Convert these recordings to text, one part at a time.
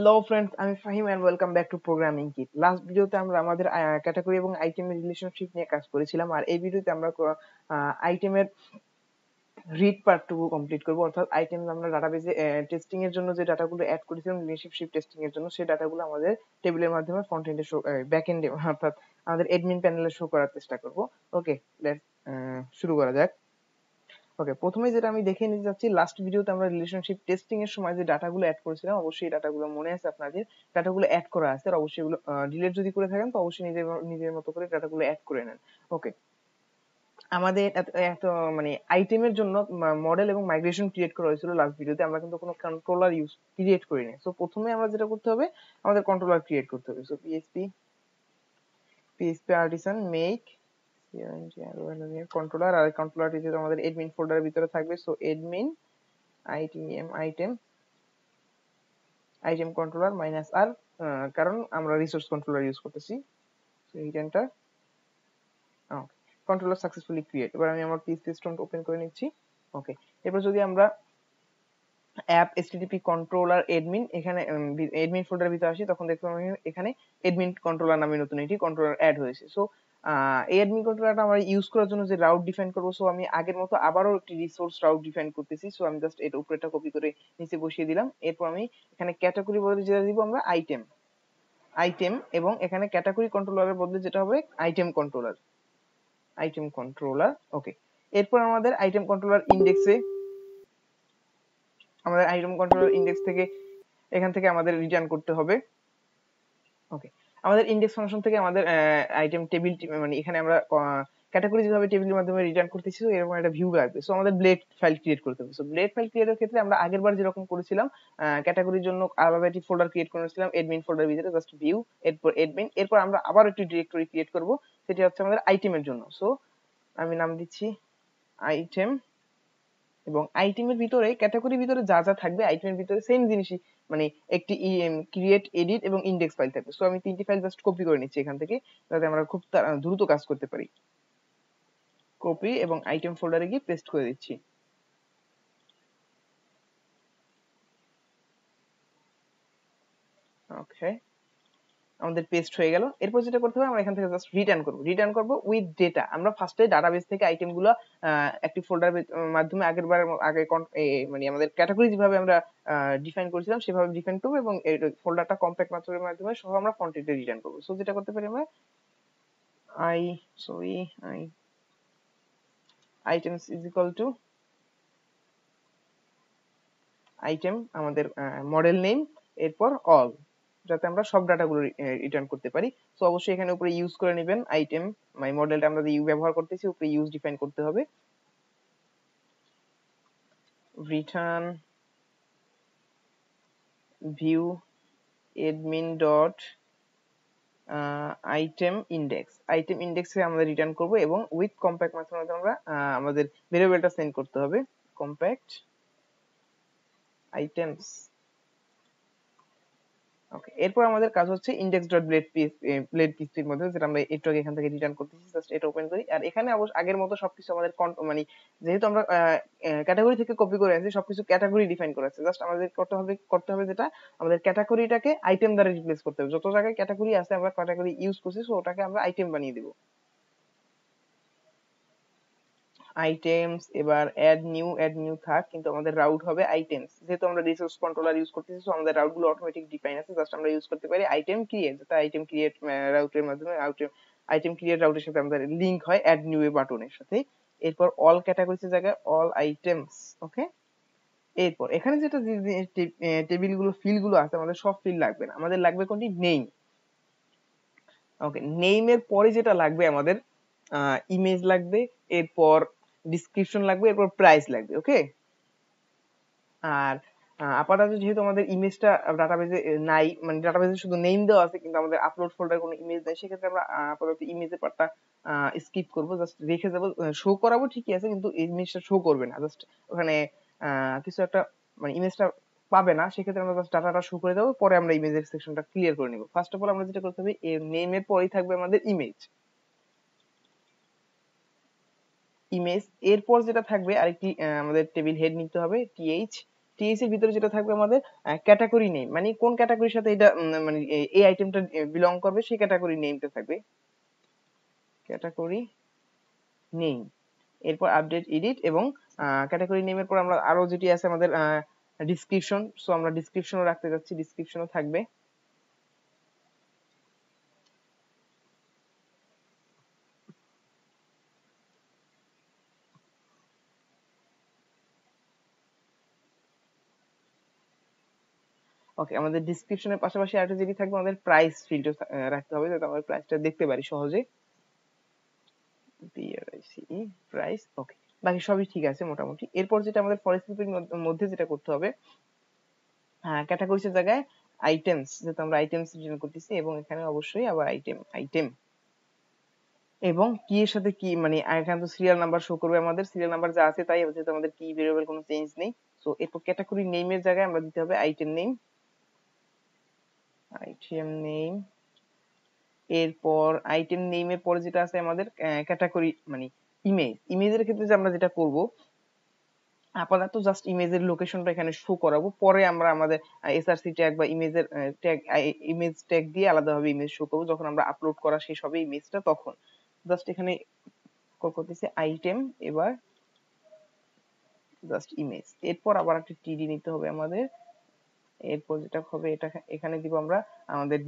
Hello friends আমি Fahim and welcome back to programming kit last ভিডিওতে আমরা আমাদের ক্যাটাগরি এবং আইটেমের রিলেশনশিপ নিয়ে কাজ করেছিলাম আর এই ভিডিওতে আমরা আইটেমের রিড পার্টটুকু কমপ্লিট করব। অর্থাৎ আইটেম আমরা ডাটাবেজে টেস্টিং এর জন্য যে ডাটাগুলো অ্যাড করেছিলাম রিলেশনশিপ টেস্টিং এর জন্য, সেই ডাটাগুলো আমাদের টেবিলের মাধ্যমে ফ্রন্ট এন্ডে শো ব্যাক এন্ডে অর্থাৎ আমাদের অ্যাডমিন প্যানেলে শো করার চেষ্টা করব। ওকে লেটস শুরু করা যাক। ওকে প্রথমে যেটা আমি দেখে নিতে যাচ্ছি লাস্ট ভিডিওতে আমরা রিলেশনশিপ টেস্টিং এর সময় যে ডাটাগুলো অ্যাড করেছিলাম, অবশ্যই ডাটাগুলো মনে আছে আপনাদের। ডাটাগুলো অ্যাড করা আছে আর অবশ্যই এগুলো ডিলিট যদি করে থাকেন, তো অবশ্যই নিজের নিজের মতো করে ডাটাগুলো অ্যাড করে নেন। ওকে আমাদের এত মানে আইটেমের জন্য মডেল এবং মাইগ্রেশন ক্রিয়েট করা হয়েছিল লাস্ট ভিডিওতে আমরা কিন্তু কোনো কন্ট্রোলার ইউজ ক্রিয়েট করিনি। সো প্রথমে আমরা যেটা করতে হবে, আমাদের কন্ট্রোলার ক্রিয়েট করতে হবে। So PHP PHP artisan make controller আর কন্ট্রোলারটি যেটা আমাদের এডমিন ফোল্ডারের ভিতরে থাকবে। So admin item item item controller minus R কারণ আমরা রিসোর্স কন্ট্রোলার ইউজ করতেছি। কন্ট্রোলার সাকসেসফুলি ক্রিয়েট এবার আমি আমার পিএসপি স্টোন ওপেন করে নিচ্ছি। ওকে এরপর যদি আমরা অ্যাপ এসটিডিপি কন্ট্রোলার এডমিন এখানে এডমিন ফোল্ডারের ভিতরে আসি, তখন পাবেন এখানে এডমিন কন্ট্রোলার নামে নতুন একটি কন্ট্রোলার অ্যাড হয়েছে। সো এই অ্যাডমিন কন্ট্রোলারটা আমরা ইউজ করার জন্য যে রাউট ডিফাইন করব সো আমি আগের মতো আবারও একটি রিসোর্স রাউট ডিফাইন করতেছি সো আমি জাস্ট এর উপরেটা কপি করে নিচে বসিয়ে দিলাম। এরপর আমি এখানে ক্যাটাগরি বদলে যেটা দিব আমরা আইটেম আইটেম এবং এখানে ক্যাটাগরি কন্ট্রোলারের বদলে যেটা হবে item controller item controller okay এরপর আমাদের আইটেম কন্ট্রোলার ইন্ডেক্সে আমাদের আইটেম কন্ট্রোলার ইন্ডেক্স থেকে এখান থেকে আমাদের রিটার্ন করতে হবে ওকে আমাদের ইন্ডেক্স ফাংশন থেকে আমাদের আইটেম টেবিল মানে এখানে আমরা ক্যাটাগরি যেভাবে টেবিলের মাধ্যমে রিটার্ন করতেছি, তো এরকম একটা ভিউ লাগবে। সো আমাদের ব্লেড ফাইল ক্রিয়েট করতে হবে। সো ব্লেড ফাইল ক্রিয়েটের ক্ষেত্রে আমরা আগের বার যেরকম করেছিলাম ক্যাটাগরির জন্য আলাদা একটি ফোল্ডার ক্রিয়েট করেছিলাম এডমিন ফোল্ডার ভিতরে জাস্ট ভিউ এরপর এডমিন এরপর আমরা আবার একটি ডিরেক্টরি ক্রিয়েট করব, সেটি হচ্ছে আমাদের আইটেমের জন্য। সো আমি নাম দিচ্ছি আইটেম এবং আইটেমের ভিতরে ক্যাটাগরির ভিতরে যা যা থাকবে আইটেমের ভিতরে সেম জিনিসই মানে একটি ক্রিয়েট এডিট এবং ইন্ডেক্স ফাইল থাকবে। সো আমি তিনটি ফাইল জাস্ট কপি করে নিচ্ছি এখান থেকে, যাতে আমরা খুব দ্রুত কাজ করতে পারি। কপি এবং আইটেম ফোল্ডারে গিয়ে পেস্ট করে দিচ্ছি। ওকে আমাদের পেস্ট হয়ে গেল। এরপর যেটা করতে হবে, আমরা এখান থেকে জাস্ট রিটার্ন করব। রিটার্ন করব উইথ ডেটা আমরা ফার্স্টে ডাটাবেস থেকে আইটেমগুলো একটি ফোল্ডার মাধ্যমে আগের বার আগে মানে আমাদের ক্যাটাগরি যেভাবে আমরা ডিফাইন করেছিলাম, সেভাবে ডিফাইন করব এবং এই ফোল্ডারটা কম্প্যাক্ট মেথডের মাধ্যমে সহ আমরা এন্ডে রিটার্ন করব। সো যেটা করতে পারি আমরা I sorry I items is equal to item আমাদের মডেল নেম এরপর অল যাতে আমরা সব ডাটাগুলো রিটার্ন করতে পারি। সো অবশ্যই এখানে উপরে ইউজ করে নেবেন আইটেম মাই মডেলটা আমরা যে ইউ ব্যবহার করতেছি, উপরে ইউজ ডিফাইন করতে হবে। Return view admin dot item index item ইন্ডেক্সে আমরা রিটার্ন করব এবং উইথ কম্প্যাক্ট মেথড আমরা আমাদের ভেরিয়েবলটা সেন্ড করতে হবে। কম্প্যাক্ট আইটেমস ওকে এরপর আমাদের কাজ হচ্ছে index dot blade piece blade পিসির মধ্যে, যেটা আমরা একটু এখান থেকে রিটার্ন করতেছি জাস্ট এটা ওপেন করি। আর এখানে অবশ্য আগের মতো সবকিছু আমাদের মানে যেহেতু আমরা ক্যাটাগরি থেকে কপি করে আছি সবকিছু ক্যাটাগরি ডিফাইন করে আছে। জাস্ট আমাদের করতে হবে করতে হবে যেটা, আমাদের ক্যাটাগরিটাকে আইটেম দ্বারা রিপ্লেস করতে হবে। যত জায়গায় ক্যাটাগরি আছে, আমরা ক্যাটাগরি ইউজ করছি সো ওটাকে আমরা আইটেম বানিয়ে দিব। আইটেমস এবার অ্যাড নিউ অ্যাড নিউ থাক, কিন্তু আমাদের রাউট হবে আইটেমস যেহেতু আমরা রিসোর্স কন্ট্রোলার ইউজ করতেছি সো আমাদের রাউটগুলো অটোমেটিক ডিফাইন আছে জাস্ট আমরা ইউজ করতে পারি আইটেম ক্রিয়েট যেটা আইটেম ক্রিয়েট রাউটের মাধ্যমে আইটেম ক্রিয়েট রাউটের সাথে আমাদের লিংক হয় অ্যাড নিউ এ বাটনের সাথে। এরপর অল ক্যাটাগরিজ এর জায়গায় অল আইটেমস ওকে এরপর এখানে যেটা টেবিলগুলো ফিলগুলো আছে, আমাদের সব ফিল লাগবে না। আমাদের লাগবে কোনটি? নেম ওকে নেইমের পরে যেটা লাগবে আমাদের ইমেজ লাগবে। এরপর ডিসক্রিপশন লাগবে, এরপর প্রাইস লাগবে ওকে আর আপাতত যেহেতু আমাদের ইমেজটা ডাটাবেজে নাই মানে ডাটাবেজে শুধু নেম দেওয়া আছে, কিন্তু আমাদের আপলোড ফোল্ডার কোনো ইমেজ নাই, সেক্ষেত্রে আমরা আপাতত ইমেজের পার্টটা স্কিপ করব জাস্ট রেখে যাব শো করাবো ঠিকই আছে, কিন্তু ইমেজটা শো করবে না জাস্ট ওখানে কিছু একটা মানে ইমেজটা পাবে না, সেক্ষেত্রে আমরা জাস্ট ডাটাটা শো করে দেবো, পরে আমরা ইমেজের সেকশনটা ক্লিয়ার করে নিব। ফার্স্ট অফ অল আমরা যেটা করতে হবে নেমের পরেই থাকবে আমাদের ইমেজ ইমেজ এরপর যেটা থাকবে আরেকটি আমাদের টেবিল হেড নিতে হবে টিএইচ টিএসি এর ভিতরে যেটা থাকবে আমাদের ক্যাটাগরি নেম মানে কোন ক্যাটাগরির সাথে এটা মানে এই আইটেমটা বিলং করবে, সেই ক্যাটাগরি নেমটা থাকবে। ক্যাটাগরি নেম এরপর আপডেট এডিট এবং ক্যাটাগরি নেমের পর আমরা আরও যেটি আছে আমাদের ডিসক্রিপশন সো আমরা ডিসক্রিপশনও রাখতে যাচ্ছি ডিসক্রিপশনও থাকবে। ওকে আমাদের ডিসক্রিপশনের পাশাপাশি আরেকটা যেটি থাকবে, আমাদের প্রাইস ফিল্টার রাখতে হবে যাতে আমরা প্রাইসটা দেখতে পারি সহজে। প্রাইস ওকে বাকি সবই ঠিক আছে মোটামুটি। এরপর যেটা আমাদের ফরেস্ট গ্রুপের মধ্যে যেটা করতে হবে হ্যাঁ ক্যাটাগরিজের জায়গায় আইটেমস যেহেতু আমরা আইটেমস রিটার্ন করতেছি এবং এখানে অবশ্যই আবার আইটেম আইটেম এবং কি এর সাথে কি মানে এখানে তো সিরিয়াল নাম্বার শো করবে আমাদের সিরিয়াল নাম্বার যা আছে তাই, যেহেতু আমাদের কি ভেরিয়েবল কোনো চেঞ্জ নেই। সো এরপর ক্যাটাগরি নেমের জায়গায় আমরা দিতে হবে আইটেম নেম আইটেম নেম এরপর আইটেম নেমের পরে যেটা আছে আমাদের ক্যাটাগরি মানে ইমেজ ইমেজের ক্ষেত্রে যে আমরা যেটা করব, আপাতত জাস্ট ইমেজের লোকেশনটা এখানে শো করাবো। পরে আমরা আমাদের এসআরসি ট্যাগ বা ইমেজের ট্যাগ ইমেজ ট্যাগ দিয়ে আলাদাভাবে ইমেজ শো করব। যখন আমরা আপলোড করা শেষ হবে ইমেজটা তখন জাস্ট এখানে কল আইটেম এবার জাস্ট ইমেজ এরপর আবার একটা টিডি নিতে হবে আমাদের। এরপর যেটা হবে, এটা এখানে দিব আমরা আমাদের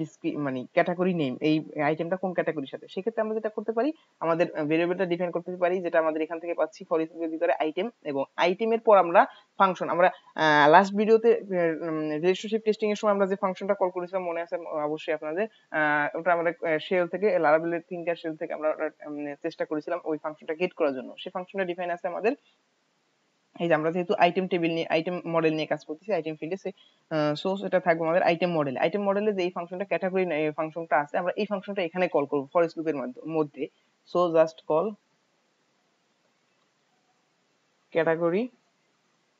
মানে ক্যাটাগরি নেম এই আইটেমটা কোন ক্যাটাগরির সাথে? সেক্ষেত্রে আমরা যেটা করতে পারি, আমাদের ভেরিয়েবলটা ডিফাইন করতে পারি, যেটা আমাদের এখান থেকে পাচ্ছি ফর এর ভিতরে আইটেম এবং আইটেমের পর আমরা ফাংশন আমরা লাস্ট ভিডিওতে রিলেশনশিপ টেস্টিং এর সময় আমরা যে ফাংশনটা কল করেছিলাম, মনে আছে? অবশ্যই আপনাদের ওটা আমরা শেল থেকে লারাবেলের থিঙ্কার শেল থেকে আমরা চেষ্টা করেছিলাম ওই ফাংশনটা গেট করার জন্য। সেই ফাংশনটা ডিফাইন আছে আমাদের এই যে আমরা যেহেতু আইটেম টেবিল নিয়ে আইটেম মডেল নিয়ে কাজ করতেছি আইটেম ফিল্ডে সে সো এটা থাকবে আমাদের আইটেম মডেল আইটেম মডেলে যে এই ফাংশনটা ক্যাটাগরি ফাংশনটা আছে, আমরা এই ফাংশনটা এখানে কল করব ফরেস্ট লুপের মধ্যে। সো জাস্ট কল ক্যাটাগরি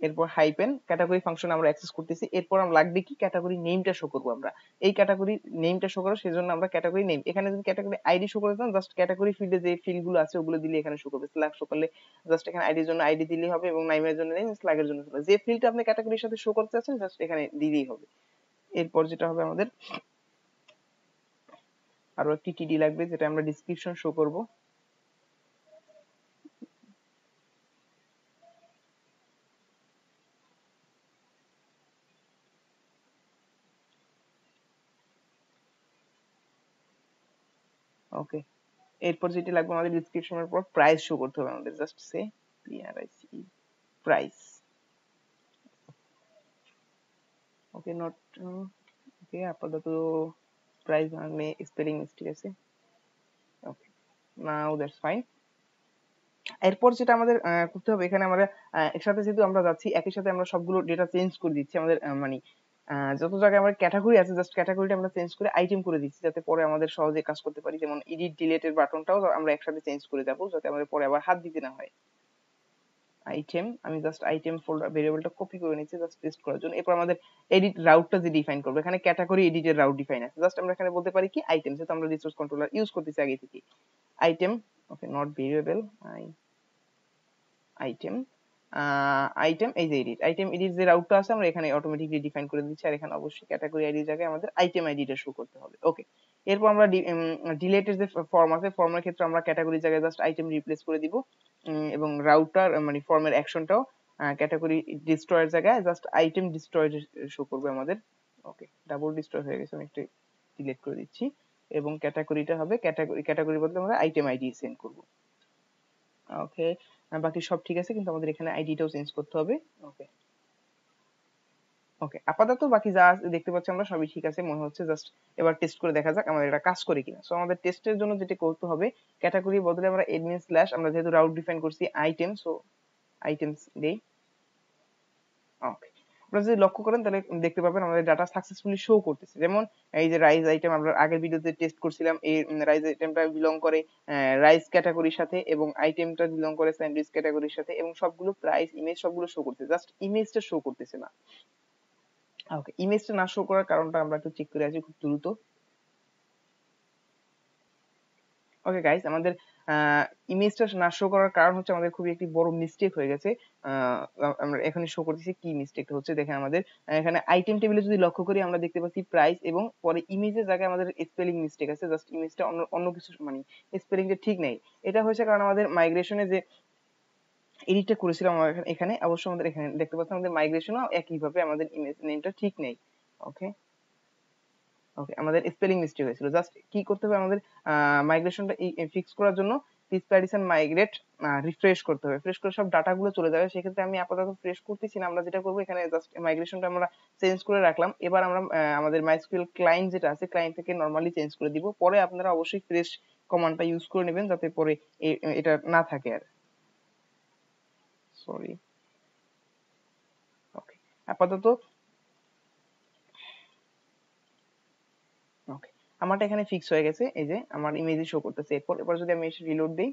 এরপর হাইপেন ক্যাটাগরি ফাংশন আমরা অ্যাক্সেস করতেছি, এরপর আমরা লাগবে কি? ক্যাটাগরি নেমটা শো করব আমরা। এই ক্যাটাগরি নেমটা শো করব সেজন্য আমরা ক্যাটাগরি নেম এখানে যদি ক্যাটাগরি আইডি শো করে দেন জাস্ট ক্যাটাগরি ফিল্ডে যে ফিল্ডগুলো আছে, ওগুলো দিলে এখানে শো করবে। স্ল্যাগ শো করলে জাস্ট এখানে আইডির জন্য আইডি দিলেই হবে এবং নাইমের জন্য নেম স্ল্যাগের জন্য যে ফিল্ডটা আপনি ক্যাটাগরির সাথে শো করতে চাচ্ছেন জাস্ট এখানে দিলেই হবে। এরপর যেটা হবে আমাদের, আরও একটি টিডি লাগবে, যেটা আমরা ডিসক্রিপশন শো করব। ওকে এরপর যেটি লাগবে আমাদের ডিসক্রিপশনের পর প্রাইস শো করতে হবে আমাদের just say P R I C price okay not okay আপাতত প্রাইস মানে স্পেলিং মিস্টেক আছে। ওকে নাও দ্যাটস ফাইন এরপর যেটা আমাদের করতে হবে, এখানে আমরা একসাথে যেহেতু আমরা যাচ্ছি, একই সাথে আমরা সবগুলো ডেটা চেঞ্জ করে দিচ্ছি, আমাদের মানে যত জায়গায় আমার ক্যাটাগরি আছে জাস্ট ক্যাটাগরিটা আমরা চেঞ্জ করে আইটেম করে দিচ্ছি, যাতে পরে আমাদের সহজে কাজ করতে পারি। যেমন এডিট ডিলিট এর বাটনটাও আমরা একসাথে চেঞ্জ করে যাব, যাতে আমাদের পরে আবার হাত দিতে না হয়। আইটেম আমি জাস্ট আইটেম ফোল্ডার ভেরিয়েবলটা কপি করে নিচ্ছি জাস্ট পেস্ট করার জন্য। এরপর আমাদের এডিট রাউটটা যে ডিফাইন করবে, এখানে ক্যাটাগরি এডিটের রাউট ডিফাইন আছে। জাস্ট আমরা এখানে বলতে পারি কি আইটেম যেহেতু আমরা রিসোর্স কন্ট্রোলার ইউজ করতেছি আগে থেকে। Item okay not variable I item item এই যে এডিট আইটেম এডিট যে রাউটটা আছে, আমরা এখানে অটোমেটিকলি ডিফাইন করে দিচ্ছি, আর এখানে অবশ্যই ক্যাটাগরি আইডি জায়গায় আমাদের আইটেম আইডিটা শো করতে হবে। ওকে এরপর আমরা ডিলেটের যে ফর্ম আছে ফর্মের ক্ষেত্রে আমরা ক্যাটাগরি জায়গায় জাস্ট আইটেম রিপ্লেস করে দিব এবং রাউটার মানে ফর্মের অ্যাকশনটাও ক্যাটাগরি ডিস্ট্রয়ের জায়গায় জাস্ট আইটেম ডিস্ট্রয় শো করবে আমাদের। ওকে ডাবল ডিস্ট্রয় হয়ে গেছে, আমি একটু ডিলিট করে দিচ্ছি, এবং ক্যাটাগরিটা হবে ক্যাটাগরি ক্যাটাগরি বদলে আমরা আইটেম আইডি সেন্ড করব। ওকে বাকি সব ঠিক আছে, কিন্তু আমাদের এখানে আইডিটাও চেঞ্জ করতে হবে। ওকে ওকে আপাতত বাকি যা দেখতে পাচ্ছি আমরা, সবই ঠিক আছে। মনে হচ্ছে জাস্ট এবার টেস্ট করে দেখা যাক আমাদের এটা কাজ করে কিনা। সো আমাদের টেস্টের জন্য যেটা করতে হবে ক্যাটাগরি বদলে আমরা এডমিন স্ল্যাশ আমরা যেহেতু রাউট ডিফাইন করছি আইটেম সো আইটেমস দেই। ওকে আপনারা যদি লক্ষ্য করেন, তাহলে দেখতে পাবেন আমাদের ডাটা সাকসেসফুলি শো করতেছে। যেমন এই যে রাইজ আইটেম আমরা আগের ভিডিওতে টেস্ট করছিলাম, এই রাইজ আইটেমটা বিলং করে রাইজ ক্যাটাগরির সাথে এবং আইটেমটা বিলং করে স্যান্ডউইচ ক্যাটাগরির সাথে এবং সবগুলো প্রাইস ইমেজ সবগুলো শো করতেছে। জাস্ট ইমেজটা শো করতেছে না। ওকে ইমেজটা না শো করার কারণটা আমরা একটু চেক করে আসি খুব দ্রুত। ওকে গাইস আমাদের ইমেজটা না শো করার কারণ হচ্ছে আমাদের খুবই একটি বড় মিস্টেক হয়ে গেছে। আমরা এখানে শো করতেছি কি মিস্টেকটা হচ্ছে। দেখেন আমাদের এখানে আইটেম টেবিলে যদি লক্ষ্য করি, আমরা দেখতে পাচ্ছি প্রাইস এবং পরে ইমেজের জায়গায় আমাদের স্পেলিং মিস্টেক আছে। জাস্ট ইমেজটা অন্য অন্য কিছু মানে স্পেলিংটা ঠিক নেই। এটা হয়েছে কারণ আমাদের মাইগ্রেশনে যে এডিটটা করেছিলাম এখানে অবশ্য আমাদের এখানে দেখতে পাচ্ছি আমাদের মাইগ্রেশনও একইভাবে আমাদের ইমেজ নেমটা ঠিক নেই। ওকে ওকে আমাদের স্পেলিং মিস্টেক হয়েছিল। জাস্ট কি করতে হবে আমাদের মাইগ্রেশনটা ফিক্স করার জন্য ডিসপ্যাডিশন মাইগ্রেট রিফ্রেশ করতে হবে। ফ্রেশ করে সব ডাটা গুলো চলে যাবে। সেক্ষেত্রে আমি আপাতত ফ্রেশ করতেছি না। আমরা যেটা করব, এখানে জাস্ট মাইগ্রেশনটা আমরা চেঞ্জ করে রাখলাম। এবার আমরা আমাদের মাইস্কুয়েল ক্লায়েন্ট যেটা আছে ক্লায়েন্ট থেকে নরমালি চেঞ্জ করে দিব। পরে আপনারা অবশ্যই ফ্রেশ কমান্ডটা ইউজ করে নেবেন যাতে পরে এটা না থাকে আর। সরি আপাতত ওকে আমারটা এখানে ফিক্স হয়ে গেছে। এই যে আমার ইমেজে শো করতেছে। এরপর এবার যদি আমি এসে রিলোড দেই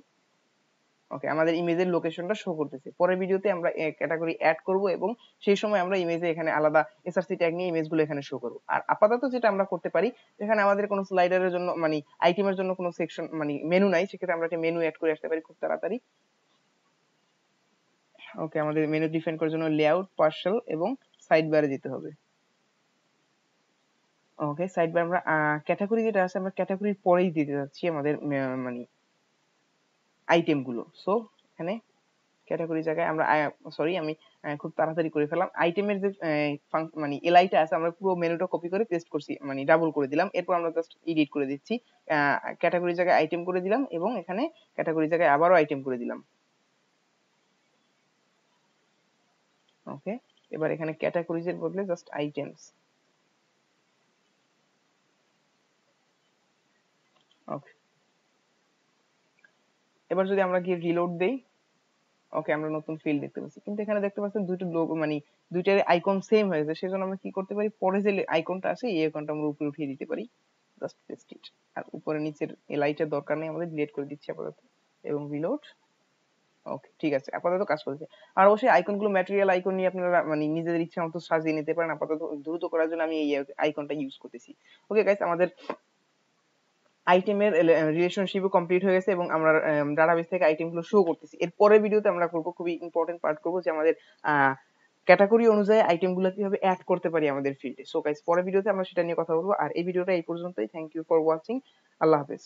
ওকে আমাদের ইমেজের লোকেশনটা শো করতেছে। পরের ভিডিওতে আমরা ক্যাটাগরি অ্যাড করব এবং সেই সময় আমরা ইমেজে এখানে আলাদা এসআরসি ট্যাগ নিয়ে ইমেজগুলো এখানে শো করব। আর আপাতত যেটা আমরা করতে পারি, যেখানে আমাদের কোনো স্লাইডারের জন্য মানে আইটেমের জন্য কোনো সেকশন মানে মেনু নাই, সেক্ষেত্রে আমরা একটা মেনু অ্যাড করে আসতে পারি খুব তাড়াতাড়ি। ওকে আমাদের মেনু ডিফাইন করার জন্য লেআউট পার্সেল এবং সাইড বারে যেতে হবে। ওকে সাইড বার আমরা ক্যাটাগরি যেটা আছে আমরা ক্যাটাগরির পরেই দিতে যাচ্ছি আমাদের মানে আইটেমগুলো সো এখানে ক্যাটাগরি জায়গায় আমরা সরি আমি খুব তাড়াতাড়ি করে ফেললাম। আইটেমের যে মানে এলআইটা আছে, আমরা পুরো মেনুটা কপি করে পেস্ট করছি মানে ডাবল করে দিলাম। এরপর আমরা জাস্ট এডিট করে দিচ্ছি। ক্যাটাগরি জায়গায় আইটেম করে দিলাম এবং এখানে ক্যাটাগরি জায়গায় আবারও আইটেম করে দিলাম। ওকে এবার এখানে ক্যাটাগরিজের বদলে জাস্ট আইটেমস ওকে এবার যদি আমরা গিয়ে রিলোড দেই ওকে আমরা নতুন ফিল্ড দেখতে পাচ্ছি। কিন্তু এখানে দেখতে পাচ্ছেন দুটো লোগো মানে দুইটার আইকন সেম হয়েছে সেজন্য আমরা কি করতে পারি? পরে যে আইকনটা আছে, এই আইকনটা আমরা উপরে উঠিয়ে দিতে পারি। জাস্ট পেস্ট ইট আর উপরে নিচের এলাইটার দরকার নেই, আমাদের ডিলিট করে দিচ্ছি আপাতত। এবং রিলোড ওকে ঠিক আছে, আপাতত কাজ করছে। আর অবশ্যই আইকনগুলো ম্যাটেরিয়াল আইকন নিয়ে আপনারা মানে নিজেদের ইচ্ছা মতো সাজিয়ে নিতে পারেন। আপাতত দ্রুত করার জন্য আমি এই আইকনটা ইউজ করতেছি। ওকে গাইস আমাদের আইটেমের রিলেশনশিপও কমপ্লিট হয়ে গেছে এবং আমরা ডাটাবেস থেকে আইটেমগুলো শো করতেছি। এর পরের ভিডিওতে আমরা করব খুবই ইম্পর্টেন্ট পার্ট করব যে আমাদের ক্যাটাগরি অনুযায়ী আইটেমগুলো কীভাবে অ্যাড করতে পারি আমাদের ফিল্ডে সো গাইস পরের ভিডিওতে আমরা সেটা নিয়ে কথা বলব। আর এই ভিডিওটা এই পর্যন্তই। থ্যাংক ইউ ফর ওয়াচিং আল্লাহ হাফেজ।